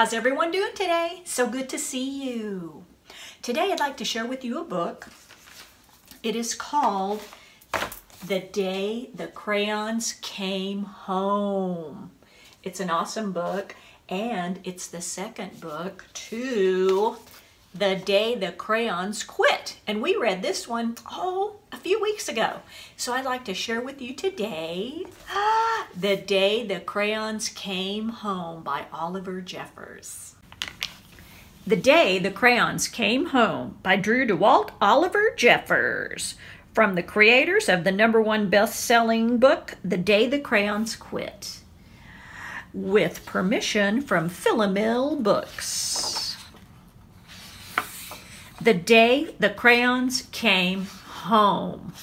How's everyone doing today? So good to see you. Today I'd like to share with you a book. It is called The Day the Crayons Came Home. It's an awesome book and it's the second book to The Day the Crayons Quit. And we read this one, oh, a few weeks ago. So I'd like to share with you today The Day the Crayons Came Home by Oliver Jeffers. The Day the Crayons Came Home by Drew Daywalt Oliver Jeffers. From the creators of the number one best selling book, The Day the Crayons Quit with permission from Philomel Books. The day the crayons came home.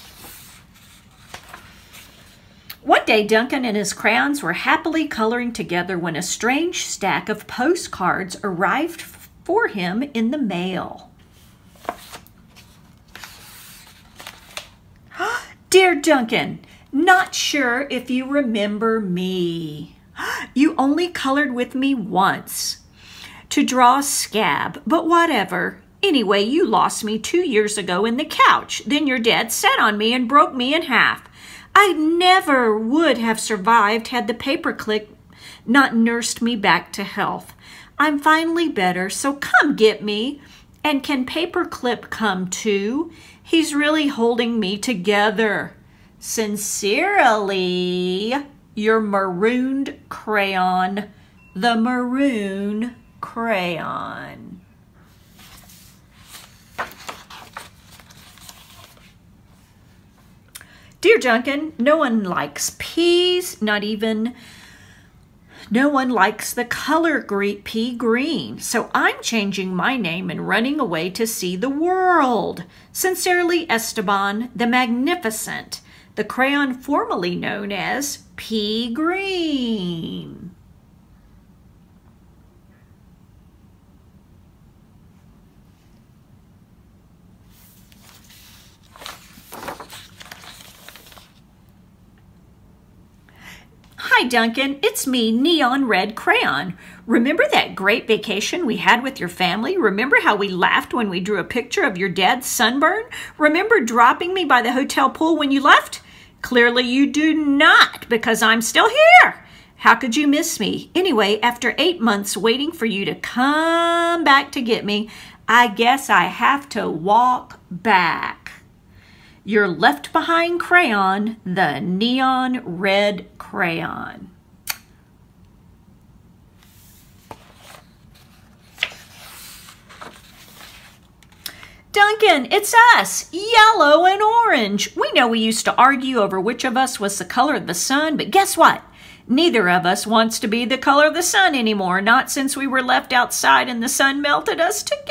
One day, Duncan and his crayons were happily coloring together when a strange stack of postcards arrived for him in the mail. Dear Duncan, not sure if you remember me. You only colored with me once to draw scab, but whatever. Anyway, you lost me two years ago in the couch. Then your dad sat on me and broke me in half. I never would have survived had the paperclip not nursed me back to health. I'm finally better, so come get me. And can Paperclip come too? He's really holding me together. Sincerely, your marooned crayon, the maroon crayon. Dear Duncan, no one likes peas, not even no one likes the color pea green, so I'm changing my name and running away to see the world. Sincerely, Esteban, the Magnificent the crayon formerly known as pea green. Hi, Duncan. It's me, Neon Red Crayon. Remember that great vacation we had with your family? Remember how we laughed when we drew a picture of your dad's sunburn? Remember dropping me by the hotel pool when you left? Clearly you do not, because I'm still here. How could you miss me? Anyway, after eight months waiting for you to come back to get me, I guess I have to walk back. Your left behind crayon, the neon red crayon. Duncan, it's us, yellow and orange. We know we used to argue over which of us was the color of the sun, but guess what? Neither of us wants to be the color of the sun anymore, not since we were left outside and the sun melted us together.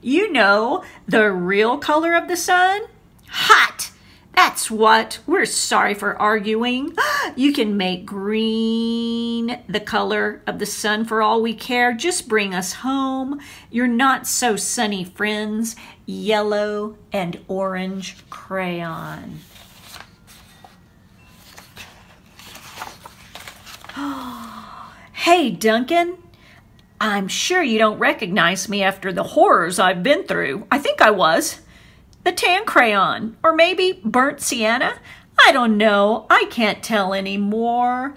You know, the real color of the sun? Hot. That's what. We're sorry for arguing. You can make green the color of the sun for all we care. Just bring us home. Your not so sunny friends, yellow and orange crayon. hey, Duncan. I'm sure you don't recognize me after the horrors I've been through. I think I was the tan crayon, or maybe burnt sienna. I don't know. I can't tell anymore.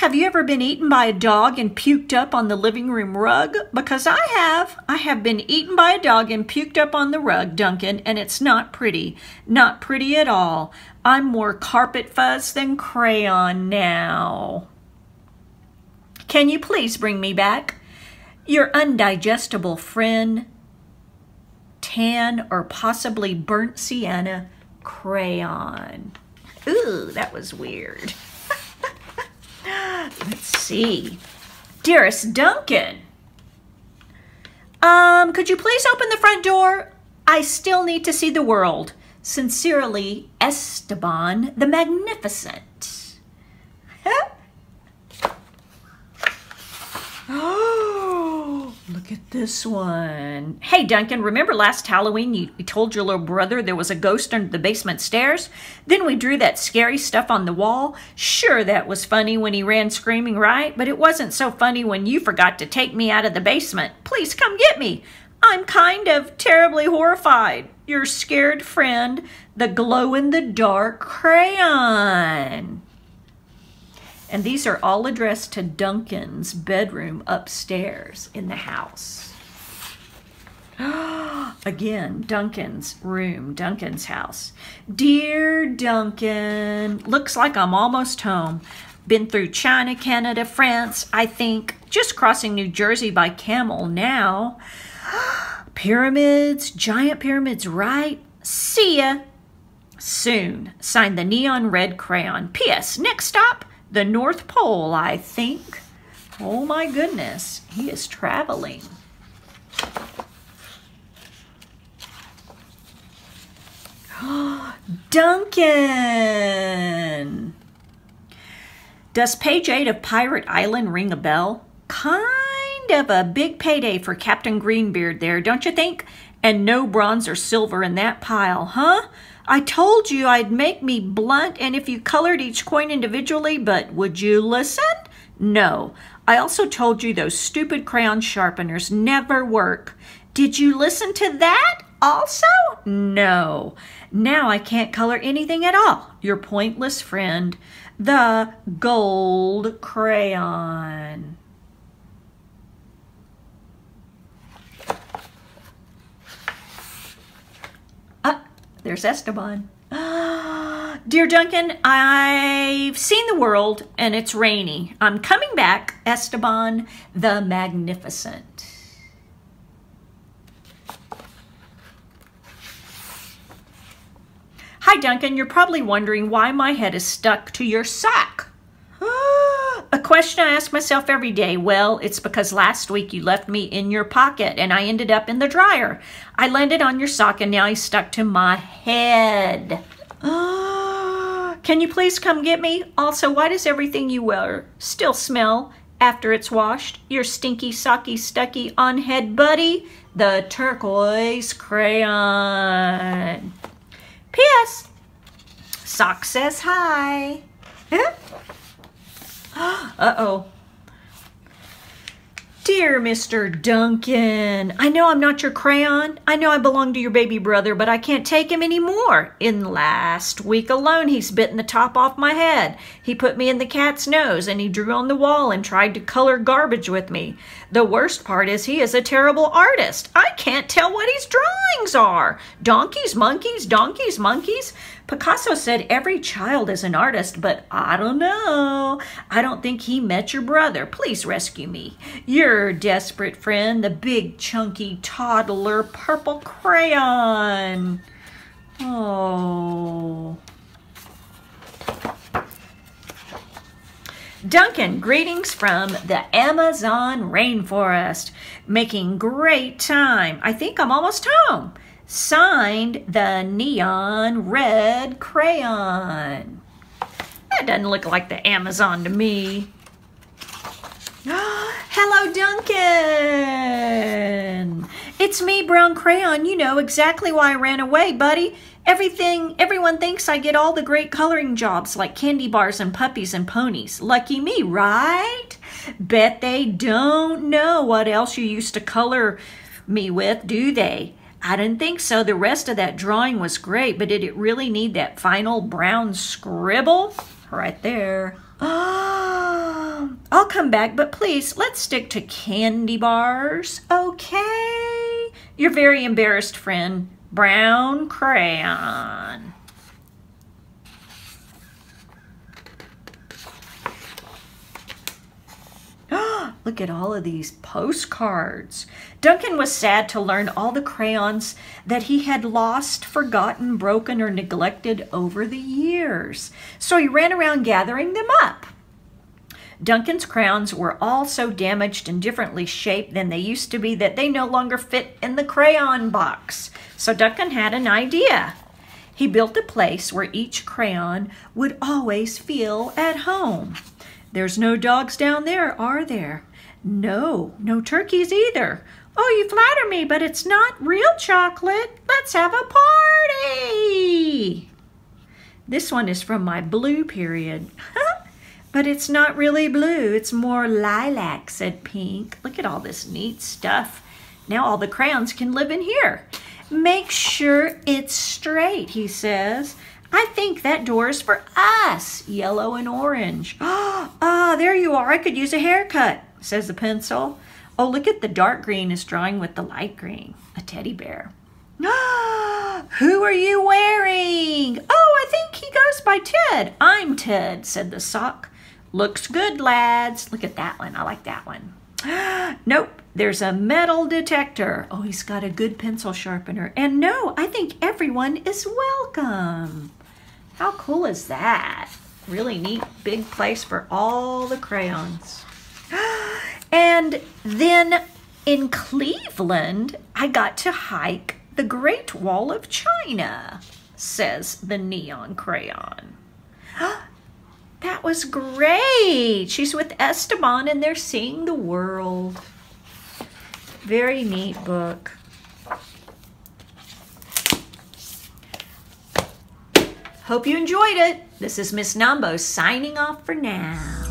Have you ever been eaten by a dog and puked up on the living room rug? Because I have. I have been eaten by a dog and puked up on the rug, Duncan, and it's not pretty. Not pretty at all. I'm more carpet fuzz than crayon now. Can you please bring me back? Your undigestible friend, tan or possibly burnt sienna crayon. Ooh, that was weird. Let's see. Dearest Duncan, um, could you please open the front door? I still need to see the world. Sincerely, Esteban the Magnificent. oh, Look at this one. Hey, Duncan, remember last Halloween you, told your little brother there was a ghost under the basement stairs? Then we drew that scary stuff on the wall. Sure, that was funny when he ran screaming, right? But it wasn't so funny when you forgot to take me out of the basement. Please come get me. I'm kind of terribly horrified. Your scared friend, the glow in the dark crayon. And these are all addressed to Duncan's bedroom upstairs in the house. Again, Duncan's room, Duncan's house. Dear Duncan, looks like I'm almost home. Been through China, Canada, France, I think. Just crossing New Jersey by camel now. pyramids, giant pyramids, right? See ya. Soon. Signed the neon red crayon. P.S. Next stop, the North Pole, I think. Oh my goodness, he is traveling. Duncan! Does page 8 of Pirate Island ring a bell? Kind of a big payday for Captain Greenbeard there, don't you think? And no bronze or silver in that pile, huh? I told you I'd make me blunt and if you colored each coin individually, but would you listen? No. I also told you those stupid crayon sharpeners never work. Did you listen to that also? No. Now I can't color anything at all. Your pointless friend, the gold crayon. There's Esteban. Dear Duncan, I've seen the world and it's rainy. I'm coming back, Esteban the Magnificent. Hi, Duncan. You're probably wondering why my head is stuck to your sock. A question I ask myself every day. Well, it's because last week you left me in your pocket and I ended up in the dryer. I landed on your sock and now he's stuck to my head. Ah. Can you please come get me? Also, why does everything you wear still smell after it's washed? Your stinky, socky, stucky on head buddy, the turquoise crayon. P.S. Sock says hi. Uh-oh. Dear Mr. Duncan, I know I'm not your crayon. I know I belong to your baby brother, but I can't take him anymore. In last week alone, he's bitten the top off my head. He put me in the cat's nose, and he drew on the wall and tried to color garbage with me. The worst part is he is a terrible artist. I can't tell what his drawings are. Donkeys, monkeys, donkeys, monkeys. Picasso said every child is an artist, but I don't know. I don't think he met your brother. Please rescue me. Your desperate friend, the big, chunky, toddler purple crayon. Oh. Duncan, greetings from the Amazon rainforest. Making great time. I think I'm almost home signed the neon red crayon. That doesn't look like the Amazon to me. Hello, Duncan. It's me, Brown Crayon. You know exactly why I ran away, buddy. Everything, everyone thinks I get all the great coloring jobs like candy bars and puppies and ponies. Lucky me, right? Bet they don't know what else you used to color me with, do they? I didn't think so. The rest of that drawing was great, but did it really need that final brown scribble? Right there. Oh, I'll come back, but please, let's stick to candy bars, okay? Your very embarrassed friend, Brown Crayon. Look at all of these postcards. Duncan was sad to learn all the crayons that he had lost, forgotten, broken, or neglected over the years. So he ran around gathering them up. Duncan's crayons were all so damaged and differently shaped than they used to be that they no longer fit in the crayon box. So Duncan had an idea. He built a place where each crayon would always feel at home. There's no dogs down there, are there? No, no turkeys either. Oh, you flatter me, but it's not real chocolate. Let's have a party. This one is from my blue period. but it's not really blue, it's more lilac, said Pink. Look at all this neat stuff. Now all the crayons can live in here. Make sure it's straight, he says. I think that door is for us, yellow and orange. Ah, there you are. I could use a haircut, says the pencil. Oh, look at the dark green is drawing with the light green, a teddy bear. Who are you wearing? Oh, I think he goes by Ted. I'm Ted, said the sock. Looks good, lads. Look at that one. I like that one. nope, there's a metal detector. Oh, he's got a good pencil sharpener. And no, I think everyone is welcome. How cool is that? Really neat big place for all the crayons. And then in Cleveland, I got to hike the Great Wall of China, says the neon crayon. that was great. She's with Esteban and they're seeing the world. Very neat book. Hope you enjoyed it. This is Miss Nambo signing off for now.